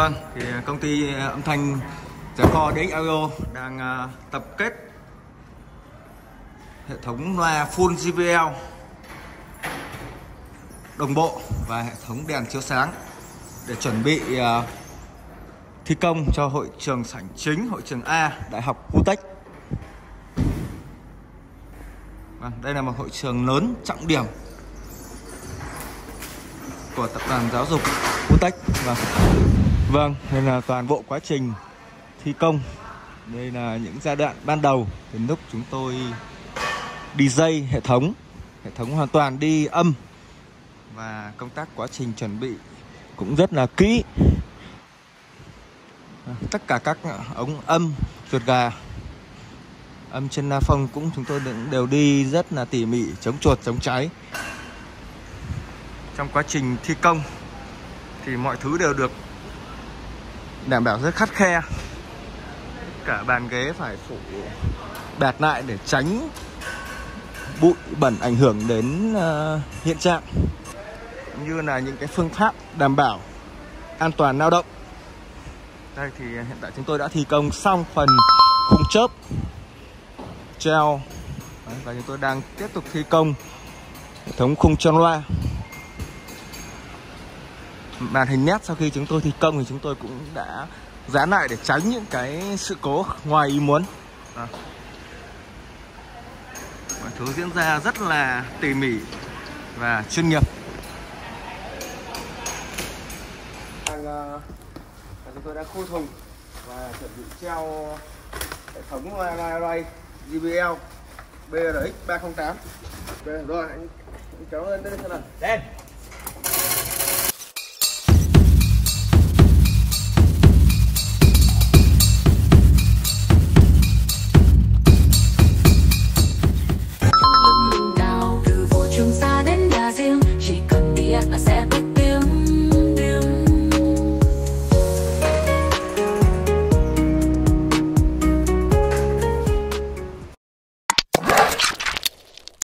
Vâng, thì à, công ty à, âm thanh giải kho DX Audio đang à, tập kết hệ thống loa full JBL đồng bộ và hệ thống đèn chiếu sáng để chuẩn bị thi công cho hội trường sảnh chính hội trường A Đại học UTech. Vâng, đây là một hội trường lớn trọng điểm của tập đoàn giáo dục UTech. Vâng. Vâng, đây là toàn bộ quá trình thi công. Đây là những giai đoạn ban đầu đến lúc chúng tôi đi dây hệ thống, hệ thống hoàn toàn đi âm và công tác quá trình chuẩn bị cũng rất là kỹ. Tất cả các ống âm, chuột gà, âm trên phong cũng chúng tôi đều đi rất là tỉ mỉ, chống chuột, chống cháy. Trong quá trình thi công thì mọi thứ đều được đảm bảo rất khắt khe. Cả bàn ghế phải phủ bạt lại để tránh bụi bẩn ảnh hưởng đến uh, hiện trạng. Cũng như là những cái phương pháp đảm bảo an toàn lao động. Đây thì hiện tại chúng tôi đã thi công xong phần khung chớp treo. Và chúng tôi đang tiếp tục thi công hệ thống khung tròn loa màn hình nét sau khi chúng tôi thi công thì chúng tôi cũng đã dán lại để tránh những cái sự cố ngoài ý muốn. À. mọi thứ diễn ra rất là tỉ mỉ và chuyên nghiệp. Uh, chúng tôi đã khui thùng và chuẩn bị treo hệ thống Wi-Fi JBL BRX 308 rồi anh, anh cháu lên đây xem nào. Lên